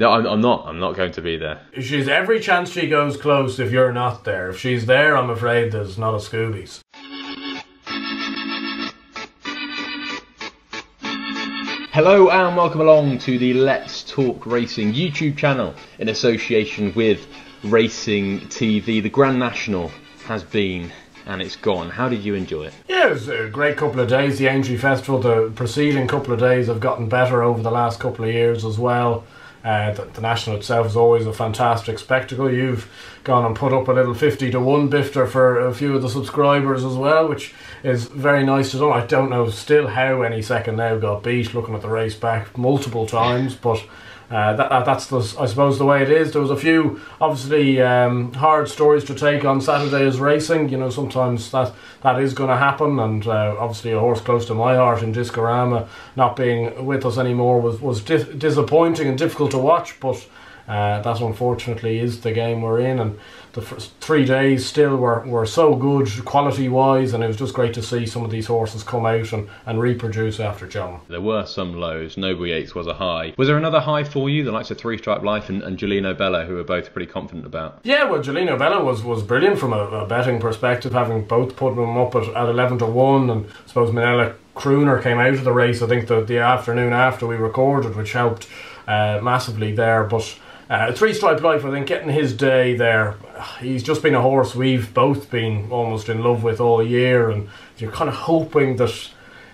No, I'm, I'm not. I'm not going to be there. She's every chance she goes close if you're not there. If she's there, I'm afraid there's not a Scoobies. Hello and welcome along to the Let's Talk Racing YouTube channel in association with Racing TV. The Grand National has been and it's gone. How did you enjoy it? Yeah, it was a great couple of days. The Aintree Festival, the preceding couple of days have gotten better over the last couple of years as well. Uh, the, the, National itself is always a fantastic spectacle. You've gone and put up a little 50 to 1 bifter for a few of the subscribers as well, which is very nice to do. I don't know still how any second now got beat looking at the race back multiple times, but uh, that, that's the, I suppose the way it is. There was a few obviously um, hard stories to take on Saturday's racing. You know sometimes that that is going to happen, and uh, obviously a horse close to my heart in Discorama not being with us anymore was was di- disappointing and difficult to watch, but. Uh, that unfortunately is the game we're in, and the first three days still were, were so good quality wise, and it was just great to see some of these horses come out and, and reproduce after John. There were some lows. Noble Yeats was a high. Was there another high for you, the likes of Three Stripe Life and, and Gelino Bello, who were both pretty confident about? Yeah, well, Gelino Bello was, was brilliant from a, a betting perspective, having both put them up at, at 11 to 1, and I suppose Minella Crooner came out of the race, I think, the, the afternoon after we recorded, which helped uh, massively there, but. Uh, three stripe life, I think, getting his day there. He's just been a horse we've both been almost in love with all year, and you're kind of hoping that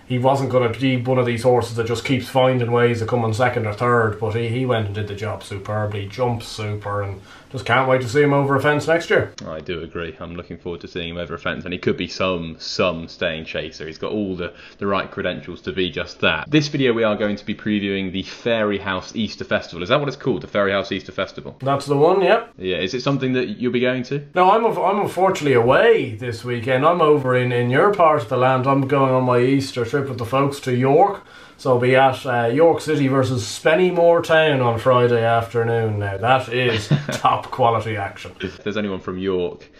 he wasn't going to be one of these horses that just keeps finding ways of coming second or third, but he, he went and did the job superbly, jumped super, and just can't wait to see him over a fence next year. I do agree. I'm looking forward to seeing him over a fence, and he could be some some staying chaser. He's got all the, the right credentials to be just that. This video, we are going to be previewing the Fairyhouse Easter Festival. Is that what it's called? The Fairyhouse Easter Festival? That's the one, yep. Yeah. Is it something that you'll be going to? No, I'm, I'm unfortunately away this weekend. I'm over in, in your part of the land. I'm going on my Easter trip with the folks to York. So be at uh, York City versus Spennymoor Town on Friday afternoon. Now that is top quality action. If there's anyone from York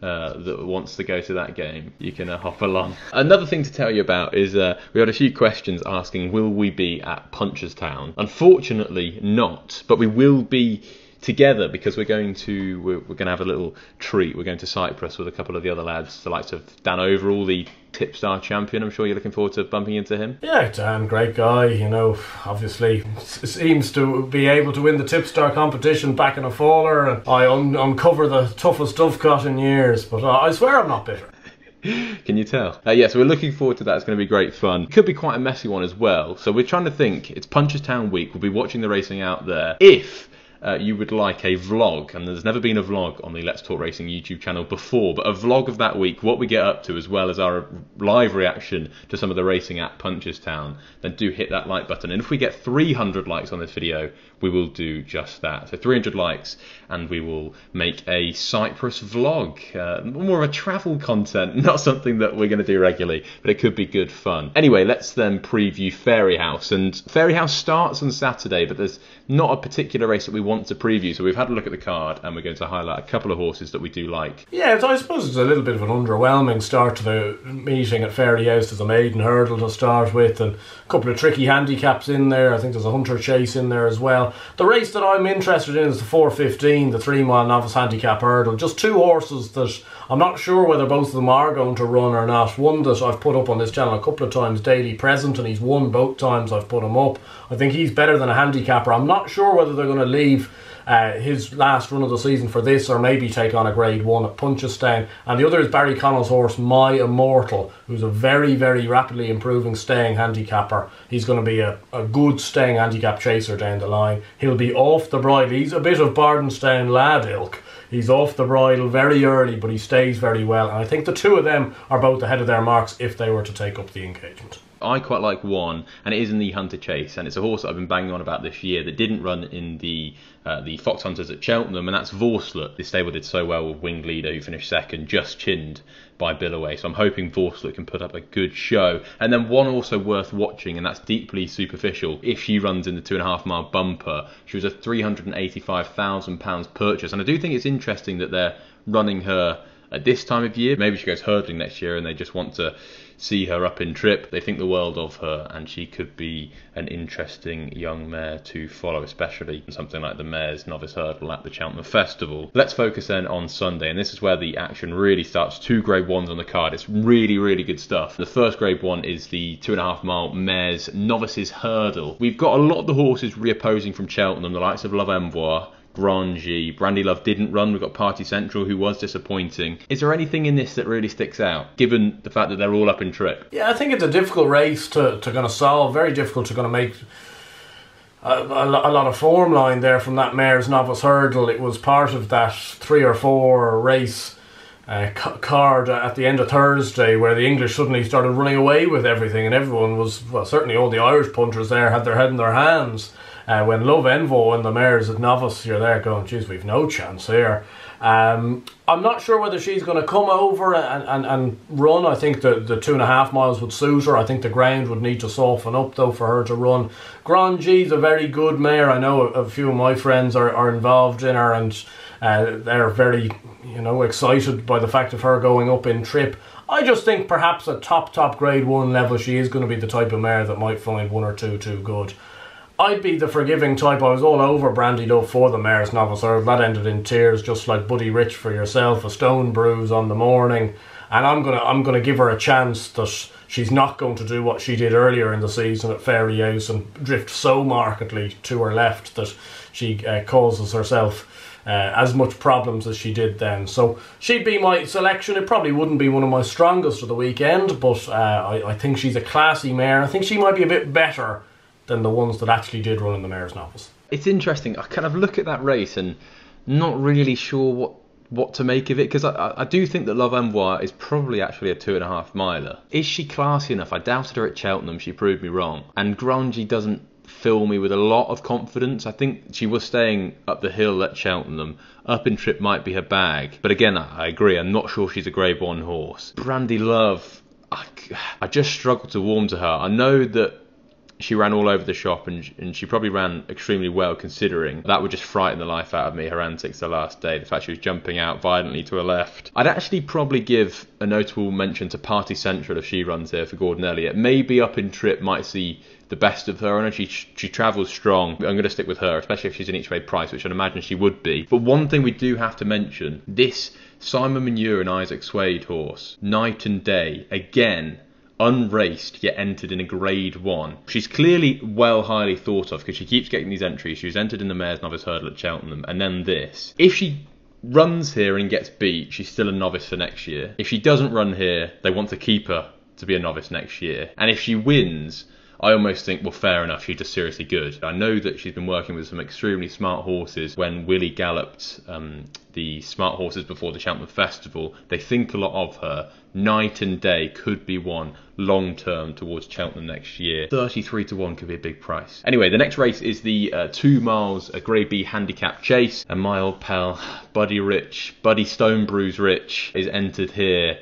uh, that wants to go to that game, you can uh, hop along. Another thing to tell you about is uh, we had a few questions asking, will we be at Punchestown? Unfortunately, not, but we will be together because we're going to we're, we're, going to have a little treat. We're going to Cyprus with a couple of the other lads, the likes of Dan Overall, the Tipstar champion. I'm sure you're looking forward to bumping into him. Yeah, Dan, great guy. You know, obviously seems to be able to win the Tipstar competition back in a faller. I un- uncover the toughest dovecot in years, but uh, I swear I'm not bitter. Can you tell? Uh, yeah, so we're looking forward to that. It's going to be great fun. Could be quite a messy one as well. So we're trying to think. It's Punchestown week. We'll be watching the racing out there. If uh, you would like a vlog, and there's never been a vlog on the Let's Talk Racing YouTube channel before, but a vlog of that week, what we get up to, as well as our live reaction to some of the racing at Punchestown, then do hit that like button. And if we get 300 likes on this video, we will do just that. So 300 likes, and we will make a Cyprus vlog. Uh, more of a travel content, not something that we're going to do regularly, but it could be good fun. Anyway, let's then preview Fairyhouse, And Fairyhouse starts on Saturday, but there's not a particular race that we want to preview. So we've had a look at the card, and we're going to highlight a couple of horses that we do like. Yeah, I suppose it's a little bit of an underwhelming start to the meeting at Fairyhouse, There's a maiden hurdle to start with, and a couple of tricky handicaps in there. I think there's a hunter chase in there as well. The race that I'm interested in is the 415, the three mile novice handicap hurdle. Just two horses that I'm not sure whether both of them are going to run or not. One that I've put up on this channel a couple of times, Daily Present, and he's won both times I've put him up. I think he's better than a handicapper. I'm not sure whether they're going to leave uh, his last run of the season for this or maybe take on a grade one at Punchestown. And the other is Barry Connell's horse, My Immortal, who's a very, very rapidly improving staying handicapper. He's going to be a, a good staying handicap chaser down the line. He'll be off the bridle. He's a bit of Bardenstown lad ilk. He's off the bridle very early, but he stays very well. And I think the two of them are both ahead of their marks if they were to take up the engagement. I quite like one, and it is in the Hunter Chase, and it's a horse that I've been banging on about this year that didn't run in the uh, the Fox Hunters at Cheltenham, and that's Vorslut. This stable did so well with Winged Leader, who finished second, just chinned by Billaway. So I'm hoping Vorslut can put up a good show. And then one also worth watching, and that's Deeply Superficial. If she runs in the two and a half mile bumper, she was a £385,000 purchase, and I do think it's interesting that they're running her at this time of year. Maybe she goes hurdling next year and they just want to see her up in trip. They think the world of her, and she could be an interesting young mare to follow, especially something like the Mares Novice Hurdle at the Cheltenham Festival. Let's focus then on Sunday, and this is where the action really starts. Two Grade Ones on the card. It's really, really good stuff. The first Grade One is the two and a half mile Mares Novices Hurdle. We've got a lot of the horses reopposing from Cheltenham, the likes of Love Envoi, Grangee, Brandy Love didn't run. We've got Party Central, who was disappointing. Is there anything in this that really sticks out, given the fact that they're all up in trip? Yeah, I think it's a difficult race to, to kind of solve. Very difficult to kind of make a, a, a lot of form line there from that mare's novice hurdle. It was part of that three or four race uh, card at the end of Thursday where the English suddenly started running away with everything, and everyone was, well, certainly all the Irish punters there had their head in their hands. Uh, when Love Envoi and the mares at novice, you're there going, geez, we've no chance here. Um, I'm not sure whether she's going to come over and, and, and run. I think the, the two and a half miles would suit her. I think the ground would need to soften up though for her to run. Grangee's a very good mare. I know a, a, few of my friends are, are involved in her and uh, they're very you know excited by the fact of her going up in trip. I just think perhaps at top top grade one level she is going to be the type of mare that might find one or two too good. I'd be the forgiving type. I was all over Brandy Love for the Mares novice hurdle. That ended in tears, just like Buddy Rich for yourself, a stone bruise on the morning. And I'm gonna I'm gonna give her a chance that she's not going to do what she did earlier in the season at Fairyhouse and drift so markedly to her left that she uh, causes herself uh, as much problems as she did then. So she'd be my selection. It probably wouldn't be one of my strongest of the weekend, but uh, I, I think she's a classy mare. I think she might be a bit better than the ones that actually did run in the mayor's novels. It's interesting. I kind of look at that race and not really sure what what to make of it because I, I do think that Love Envoi is probably actually a two and a half miler. Is she classy enough? I doubted her at Cheltenham. She proved me wrong. And Grangee doesn't fill me with a lot of confidence. I think she was staying up the hill at Cheltenham. Up in trip might be her bag. But again, I, I agree. I'm not sure she's a Grade 1 horse. Brandy Love, I, I just struggle to warm to her. I know that she ran all over the shop and, and she probably ran extremely well considering that would just frighten the life out of me her antics the last day the fact she was jumping out violently to her left i'd actually probably give a notable mention to party central if she runs here for gordon elliott maybe up in trip might see the best of her. Know she she travels strong. I'm going to stick with her, especially if she's an each way price, which I'd imagine she would be. But one thing we do have to mention: this Simon Munir and Isaac Souede horse, night and day. Again, unraced yet entered in a grade one. She's clearly well highly thought of because she keeps getting these entries. She was entered in the Mayor's Novice Hurdle at Cheltenham and then this. If she runs here and gets beat, she's still a novice for next year. If she doesn't run here, they want to keep her to be a novice next year. And if she wins, I almost think, well, fair enough, she's just seriously good. I know that she's been working with some extremely smart horses. When Willie galloped um, the smart horses before the Cheltenham Festival, they think a lot of her. Night and day could be one long term towards Cheltenham next year. 33 to 1 could be a big price. Anyway, the next race is the uh, two miles a Grade B handicap chase, and my old pal Buddy Rich, Buddy Stonebruise Rich, is entered here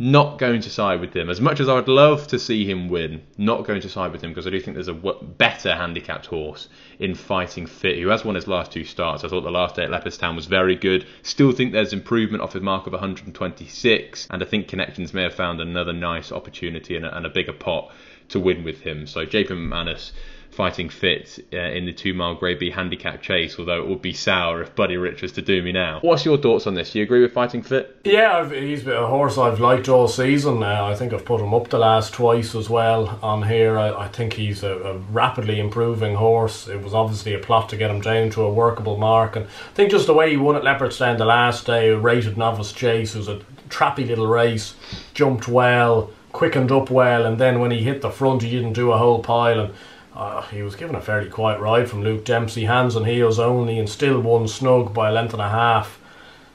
not going to side with him. As much as I would love to see him win, not going to side with him because I do think there's a better handicapped horse in Fighting Fit who has won his last two starts. I thought the last day at Leopardstown was very good. Still think there's improvement off his mark of 126, and I think Connections may have found another nice opportunity and a, and a bigger pot to win with him. So JP McManus fighting fit uh, in the two mile Grade B handicap chase, although it would be sour if Buddy Rich was to do me now. What's your thoughts on this? Do you agree with fighting fit? Yeah, I've, he's a horse I've liked all season. Uh, I think I've put him up the last twice as well on here. I, I think he's a, a, rapidly improving horse. It was obviously a plot to get him down to a workable mark, and I think just the way he won at Leopardstown the last day, rated novice chase, was a trappy little race, jumped well quickened up well, and then when he hit the front, he didn't do a whole pile. And uh, he was given a fairly quiet ride from Luke Dempsey, hands and heels only, and still won snug by a length and a half.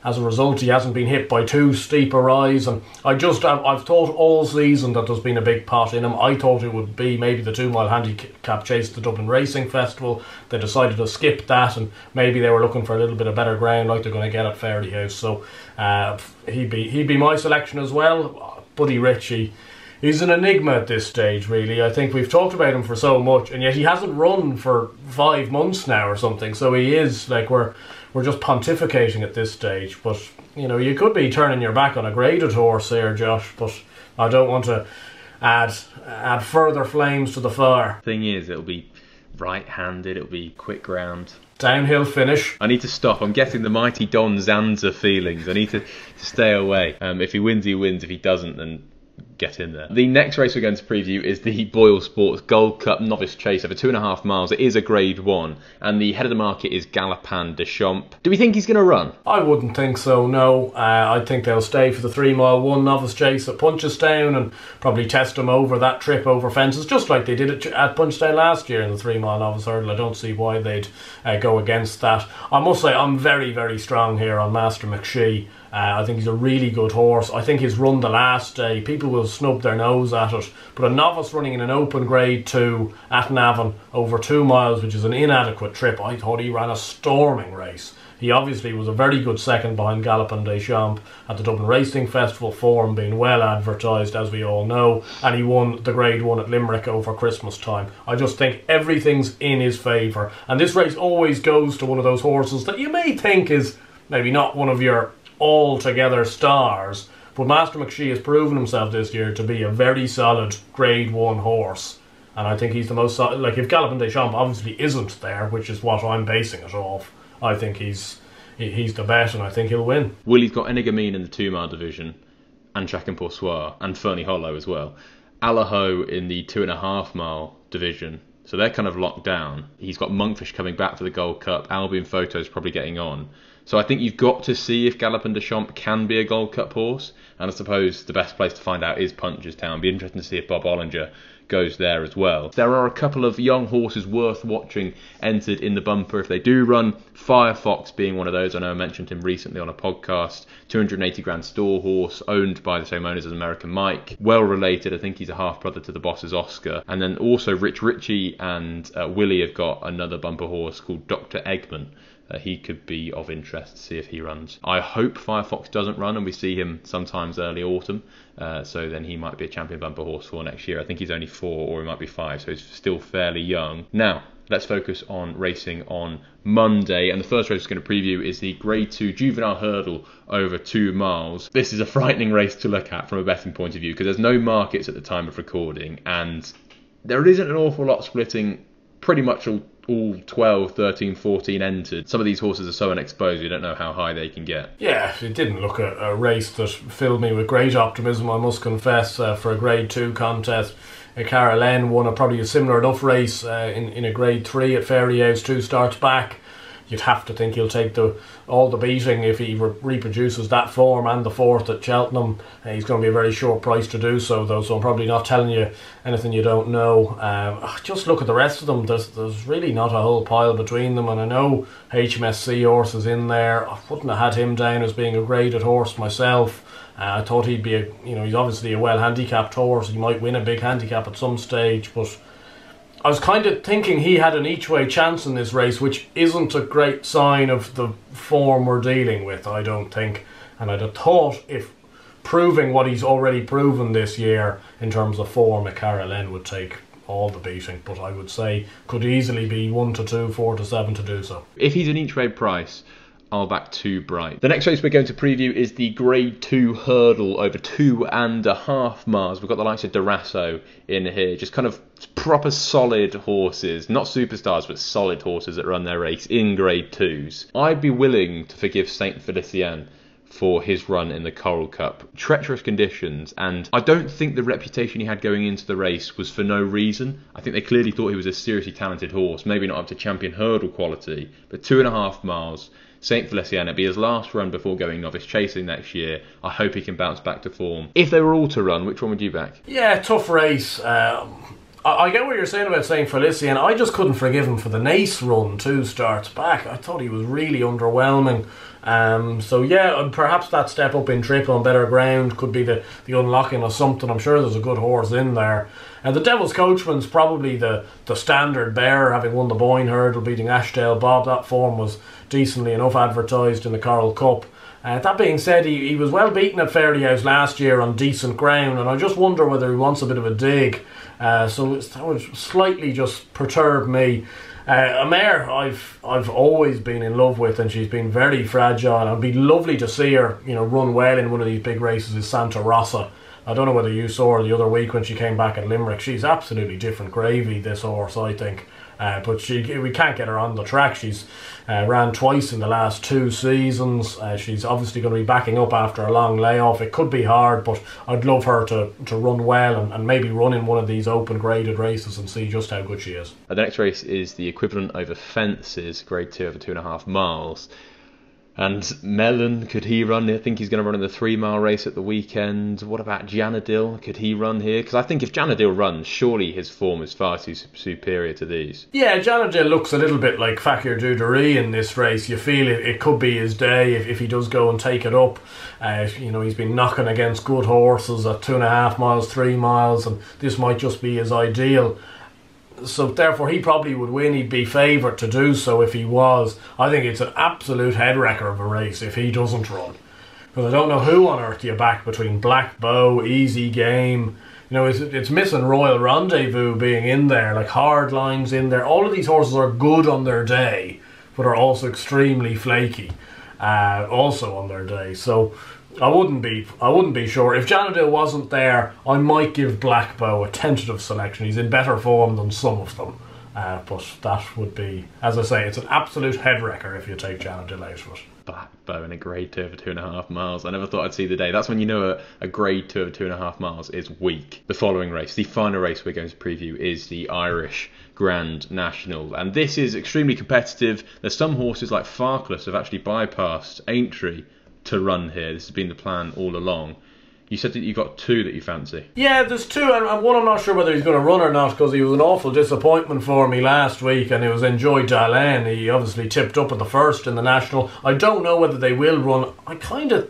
As a result, he hasn't been hit by too steep a rise, and I just I've thought all season that there's been a big pot in him. I thought it would be maybe the two mile handicap chase the Dublin Racing Festival. They decided to skip that, and maybe they were looking for a little bit of better ground, like they're going to get at Fairyhouse. So uh, he'd be he'd be my selection as well. Buddy Ritchie he's an enigma at this stage, really. I think we've talked about him for so much, and yet he hasn't run for five months now or something. So he is like we're we're just pontificating at this stage. But you know, you could be turning your back on a graded horse here, Josh. But I don't want to add add further flames to the fire. Thing is, it'll be right-handed. It'll be quick ground. Downhill finish. I need to stop. I'm getting the mighty Don Zanza feelings. I need to, to stay away. Um, if he wins, he wins. If he doesn't, then get in there. The next race we're going to preview is the Boyle Sports Gold Cup Novice Chase over two and a half miles. It is a Grade One, and the head of the market is Galopin Des Champs. Do we think he's going to run? I wouldn't think so. No, uh, I think they'll stay for the three mile one novice chase at Punchestown and probably test him over that trip over fences, just like they did at, at Punchestown last year in the three mile novice hurdle. I don't see why they'd uh, go against that. I must say I'm very very strong here on Master McShee. Uh, I think he's a really good horse. I think his run the last day, people will snub their nose at it. But a novice running in an open grade two at Navan over two miles, which is an inadequate trip, I thought he ran a storming race. He obviously was a very good second behind Galopin Des Champs at the Dublin Racing Festival form, being well advertised as we all know, and he won the Grade 1 at Limerick over Christmas time. I just think everything's in his favour, and this race always goes to one of those horses that you may think is maybe not one of your altogether stars. But Master McShee has proven himself this year to be a very solid Grade One horse, and I think he's the most solid. Like if Galopin Des Champs obviously isn't there, which is what I'm basing it off, I think he's he's the bet, and I think he'll win. Willie's got Energumene in the two mile division, and Chacun Pour Soi, and Ferny Hollow as well. Allaho in the two and a half mile division. So they're kind of locked down. He's got Monkfish coming back for the Gold Cup. Al Boum Photo probably getting on. So I think you've got to see if Galopin and Champs can be a Gold Cup horse. And I suppose the best place to find out is Punchestown. Be interesting to see if Bob Olinger goes there as well. There are a couple of young horses worth watching entered in the bumper if they do run. Firefox being one of those. I know I mentioned him recently on a podcast. 280 grand store horse owned by the same owners as American Mike. Well related. I think he's a half brother to the boss's Oscar. And then also Rich Ricci and uh, Willie have got another bumper horse called Dr. Eggman uh, he could be of interest to see if he runs. I hope Firefox doesn't run and we see him sometimes early autumn. Uh, so then he might be a champion bumper horse for next year. I think he's only four or he might be five, so he's still fairly young. Now, let's focus on racing on Monday. And the first race we're going to preview is the Grade 2 Juvenile Hurdle over two miles. This is a frightening race to look at from a betting point of view because there's no markets at the time of recording and there isn't an awful lot splitting pretty much all all 12, 13, 14 entered. Some of these horses are so unexposed, you don't know how high they can get. Yeah, it didn't look a, a race that filled me with great optimism, I must confess, uh, for a Grade 2 contest. Uh, Caroline won a probably a similar enough race uh, in, in a Grade 3 at Fairyhouse, two starts back you'd have to think he'll take the all the beating if he re- reproduces that form and the fourth at Cheltenham. Uh, he's going to be a very short price to do so, though. So I'm probably not telling you anything you don't know. Um, just look at the rest of them. There's there's really not a whole pile between them, and I know HMSC horse is in there. I wouldn't have had him down as being a graded horse myself. Uh, I thought he'd be a, you know, he's obviously a well handicapped horse. He might win a big handicap at some stage, but I was kind of thinking he had an each way chance in this race, which isn't a great sign of the form we're dealing with, I don't think. And I'd have thought if proving what he's already proven this year in terms of form, a Caroline would take all the beating, but I would say could easily be one to two, four to seven to do so. If he's an each way price, I'll back too bright. The next race we're going to preview is the Grade 2 hurdle over two and a half miles. We've got the likes of Darasso in here, just kind of proper solid horses, not superstars, but solid horses that run their race in Grade 2s. I'd be willing to forgive Saint Felicien for his run in the Coral Cup. Treacherous conditions, and I don't think the reputation he had going into the race was for no reason. I think they clearly thought he was a seriously talented horse, maybe not up to champion hurdle quality, but two and a half miles. St. Feliciano be his last run before going novice chasing next year. I hope he can bounce back to form. If they were all to run, which one would you back? Yeah, tough race. Um, I, I, get what you're saying about St. Felician. I just couldn't forgive him for the Naas run, two starts back. I thought he was really underwhelming. Um, so yeah, perhaps that step up in trip on better ground could be the, the unlocking of something. I'm sure there's a good horse in there. And the Devil's Coachman's probably the, the standard bearer, having won the Boyne Hurdle, beating Ashdale Bob. That form was decently enough advertised in the Coral Cup. Uh, that being said, he, he was well beaten at Fairyhouse last year on decent ground, and I just wonder whether he wants a bit of a dig. Uh, so that would slightly just perturb me. Uh, a mare I've I've always been in love with, and she's been very fragile. It'd be lovely to see her, you know, run well in one of these big races. Is Santa Rossa? I don't know whether you saw her the other week when she came back at Limerick. She's absolutely different gravy. This horse, I think. Uh, but she, we can't get her on the track. She's uh, ran twice in the last two seasons. Uh, she's obviously going to be backing up after a long layoff. It could be hard, but I'd love her to, to run well and, and maybe run in one of these open graded races and see just how good she is. The next race is the equivalent over fences, grade two over two and a half miles. And Melon, could he run? I think he's going to run in the three mile race at the weekend. What about Janadil? Could he run here? Because I think if Janadil runs, surely his form is far too superior to these. Yeah, Janadil looks a little bit like Fakir D'Oudairies in this race. You feel it, it could be his day if, if he does go and take it up. Uh, you know, he's been knocking against good horses at two and a half miles, three miles, and this might just be his ideal so therefore he probably would win. He'd be favoured to do so if he was. I think it's an absolute head wrecker of a race if he doesn't run. Because I don't know who on earth you back between Black Bow, Easy Game. You know, it's, it's missing Royal Rendezvous being in there, like hard lines in there. All of these horses are good on their day, but are also extremely flaky, uh, also on their day. So I wouldn't be. I wouldn't be sure if Janadil wasn't there. I might give Blackbow a tentative selection. He's in better form than some of them, uh, but that would be, as I say, it's an absolute head wrecker if you take Janadil out of it. Black Bow in a grade two over two and a half miles. I never thought I'd see the day. That's when you know a, a grade two over two and a half miles is weak. The following race, the final race we're going to preview, is the Irish Grand National, and this is extremely competitive. There's some horses like Farkless have actually bypassed Aintree to run here. This has been the plan all along. You said that you got two that you fancy. Yeah, there's two, and one I'm not sure whether he's going to run or not because he was an awful disappointment for me last week, and it was Enjoy D'Allen. He obviously tipped up at the first in the national. I don't know whether they will run. I kind of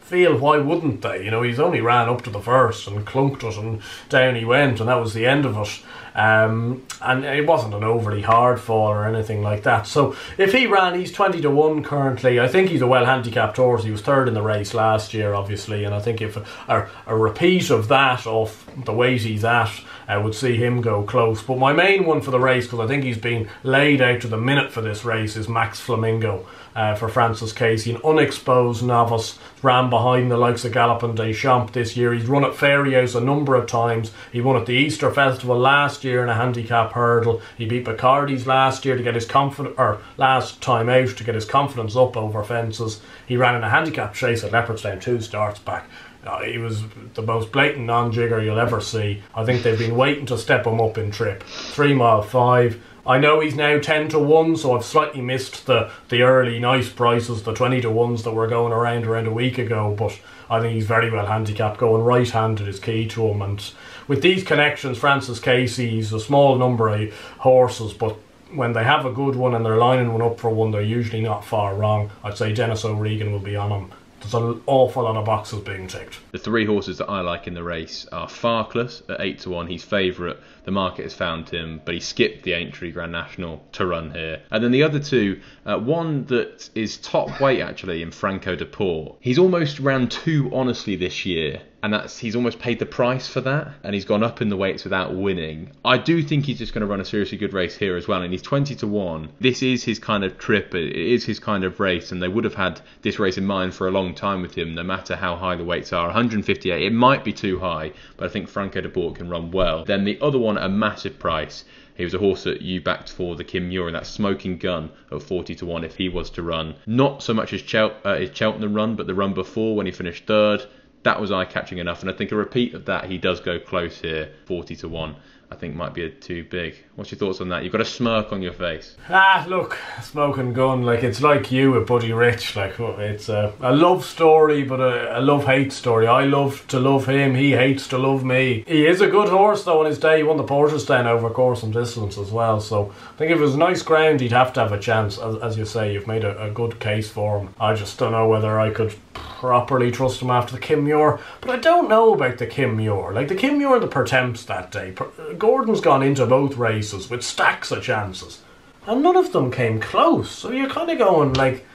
feel why wouldn't they? You know, he's only ran up to the first and clunked it, and down he went, and that was the end of it. Um, and it wasn't an overly hard fall or anything like that. So if he ran, he's 20 to 1 currently. I think he's a well handicapped horse. He was third in the race last year, obviously. And I think if a, a repeat of that, off the weight he's at, I would see him go close. But my main one for the race, because I think he's been laid out to the minute for this race, is Max Flamingo uh, for Francis Casey, an unexposed novice, ran behind the likes of Galopin Des Champs this year. He's run at Fairyhouse a number of times. He won at the Easter Festival last year in a handicap hurdle. He beat Bacardi's last year to get his confidence, or last time out to get his confidence up over fences. He ran in a handicap chase at Leopardstown two starts back. Uh, he was the most blatant non-jigger you'll ever see. I think they've been waiting to step him up in trip. Three mile five. I know he's now 10 to 1, so I've slightly missed the, the early nice prices, the 20 to 1s that were going around around a week ago, but I think he's very well handicapped. Going right handed is key to him. And with these connections, Francis Casey's a small number of horses, but when they have a good one and they're lining one up for one, they're usually not far wrong. I'd say Dennis O'Regan will be on them. there's an awful lot of boxes being ticked. The three horses that I like in the race are Farkless at 8 to 1. He's favourite. The market has found him, but he skipped the Aintree Grand National to run here. And then the other two, uh, one that is top weight actually in Franco de Port. He's almost ran two honestly this year and that's he's almost paid the price for that, and he's gone up in the weights without winning. I do think he's just going to run a seriously good race here as well, and he's 20 to one. This is his kind of trip, it is his kind of race, and they would have had this race in mind for a long time with him, no matter how high the weights are. 158, it might be too high, but I think Franco de Port can run well. Then the other one, a massive price. He was a horse that you backed for the Kim Muir and that smoking gun at 40 to 1 if he was to run. Not so much as, Chel- uh, his Cheltenham run, but the run before when he finished third that was eye catching enough. And I think a repeat of that, he does go close here, 40 to 1. I think might be a too big. What's your thoughts on that? You've got a smirk on your face. Ah, look, smoking gun, like it's like you with Buddy Rich. Like oh, it's a, a love story, but a, a love hate story. I love to love him, he hates to love me. He is a good horse though. On his day, he won the Porterstown over course and distance as well. So I think if it was nice ground, he'd have to have a chance. As, as you say, you've made a, a good case for him. I just don't know whether I could properly trust him after the Kim Muir. But I don't know about the Kim Muir. Like the Kim Muir and the Pertemps that day. Gordon's gone into both races with stacks of chances. And none of them came close. So you're kind of going like,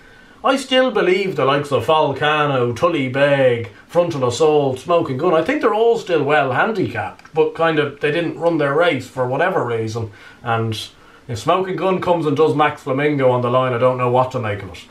I still believe the likes of Falcano, Tully Beg, Frontal Assault, Smoking Gun, I think they're all still well handicapped, but kind of they didn't run their race for whatever reason. And if Smoking Gun comes and does Max Flamingo on the line, I don't know what to make of it.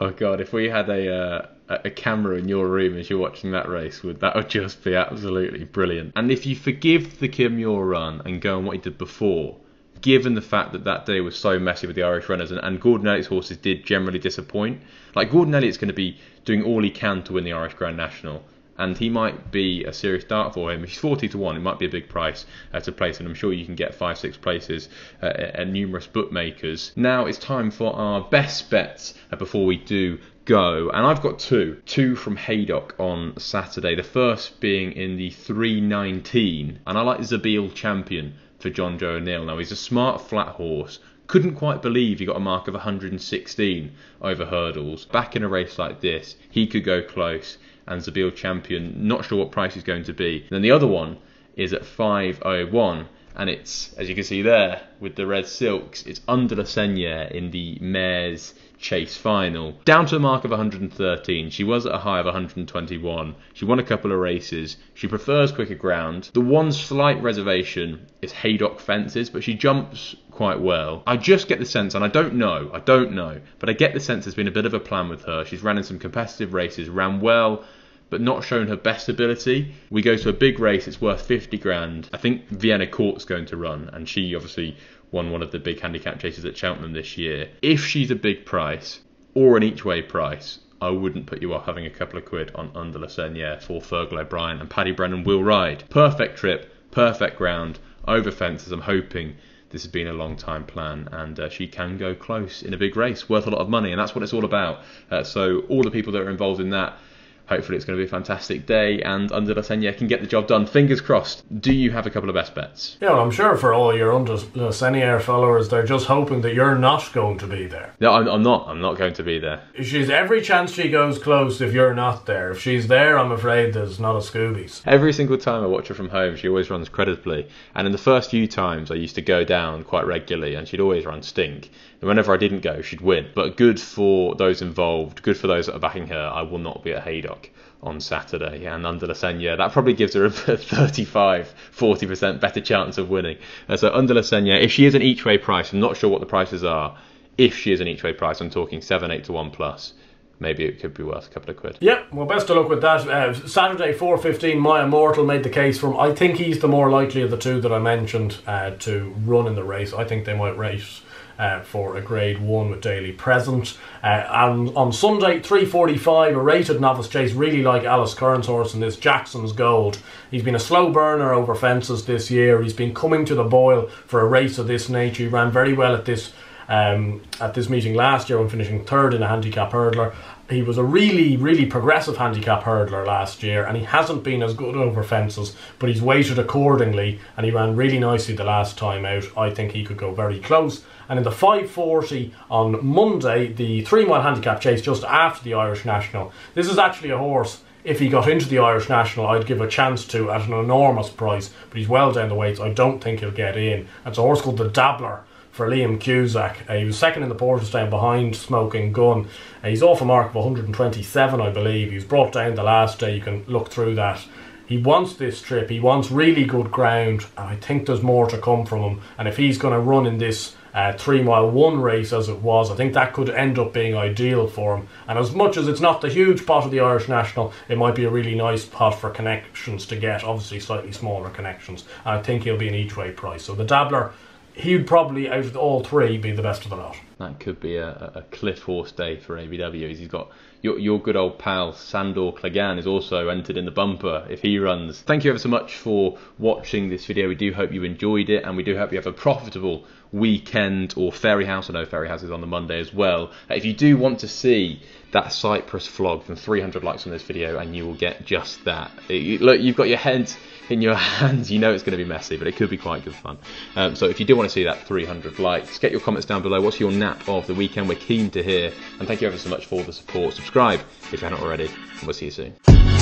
Oh god, if we had a uh, a camera in your room as you're watching that race, would that would just be absolutely brilliant. And if you forgive the Kim Muir run and go on what he did before, given the fact that that day was so messy with the Irish runners and, and Gordon Elliott's horses did generally disappoint. Like Gordon Elliott's going to be doing all he can to win the Irish Grand National and he might be a serious dart for him. If he's 40 to 1, it might be a big price uh, to place, and I'm sure you can get 5 6 places uh, at numerous bookmakers. Now it's time for our best bets uh, before we do go, and I've got two. Two from Haydock on Saturday. The first being in the 319, and I like Zabeel Champion for Jonjo O'Neill. Now he's a smart flat horse. Couldn't quite believe he got a mark of 116 over hurdles. Back in a race like this, he could go close and Zabeel Champion. Not sure what price he's going to be. Then the other one is at 501 and it's as you can see there with the red silks it's under La Seigneur in the mares chase final. Down to a mark of 113 she was at a high of 121 she won a couple of races. She prefers quicker ground. The one slight reservation is haydock fences but she jumps quite well. I just get the sense and i don't know i don't know but i get the sense there's been a bit of a plan with her. She's ran in some competitive races ran well but not shown her best ability. We go to a big race, it's worth 50 grand. I think Vienna Court's going to run, and she obviously won one of the big handicap chases at Cheltenham this year. If she's a big price, or an each way price, I wouldn't put you off having a couple of quid on Under La for Fergal O'Brien and Paddy Brennan will ride. Perfect trip, perfect ground, over fences. I'm hoping this has been a long time plan and uh, she can go close in a big race worth a lot of money and that's what it's all about uh, so all the people that are involved in that hopefully it's going to be a fantastic day and Under La Seigneur can get the job done. Fingers crossed. Do you have a couple of best bets? Yeah, well, I'm sure for all your Under La Seigneur followers, they're just hoping that you're not going to be there. No, I'm, I'm not. I'm not going to be there. She's every chance she goes close if you're not there. If she's there, I'm afraid there's not a Scoobies. Every single time I watch her from home, she always runs creditably. And in the first few times, I used to go down quite regularly, and she'd always run stink. And whenever I didn't go, she'd win. But good for those involved, good for those that are backing her. I will not be at Haydock on Saturday. And under La Seigneur, that probably gives her a 35 40% better chance of winning. Uh, so under La Seigneur, if she is an each way price, I'm not sure what the prices are. If she is an each way price, I'm talking 7 8 to 1 plus maybe it could be worth a couple of quid. Yep, well, best of luck with that. Uh, Saturday, 4.15, My Immortal made the case from, I think he's the more likely of the two that I mentioned uh, to run in the race. I think they might race uh, for a Grade 1 with daily present. Uh, and on Sunday, 3.45, a rated novice chase, really like Alice Curran's horse in this Jackson's Gold. He's been a slow burner over fences this year. He's been coming to the boil for a race of this nature. He ran very well at this um, at this meeting last year when finishing third in a handicap hurdler he was a really, really progressive handicap hurdler last year, and he hasn't been as good over fences, but he's weighted accordingly, and he ran really nicely the last time out. I think he could go very close. And in the 540 on Monday, the three mile handicap chase just after the Irish National, this is actually a horse. If he got into the Irish National, I'd give a chance to at an enormous price, but he's well down the weights. I don't think he'll get in. It's a horse called the Dabbler for Liam Cusack. Uh, he was second in the Porterstown behind Smoking Gun. Uh, he's off a mark of 127, I believe. He was brought down the last day. You can look through that. He wants this trip. He wants really good ground, and I think there's more to come from him. And if he's going to run in this uh, three mile one race as it was, I think that could end up being ideal for him. And as much as it's not the huge pot of the Irish National, it might be a really nice pot for connections to get. Obviously, slightly smaller connections. And I think he'll be an each way price. So the Dabbler he'd probably out of all three be the best of the lot. That could be a, a cliff horse day for ABW. He's got your, your good old pal Sandor Clegane is also entered in the bumper if he runs. Thank you ever so much for watching this video. We do hope you enjoyed it and we do hope you have a profitable weekend or Fairyhouse. I know Fairyhouse is on the Monday as well. If you do want to see that Cyprus vlog, then 300 likes on this video and you will get just that. Look, you've got your head in your hands, you know it's going to be messy, but it could be quite good fun. Um, so if you do want to see that 300 likes, get your comments down below. What's your nap of the weekend? We're keen to hear. And thank you ever so much for the support. Subscribe if you haven't already, and we'll see you soon.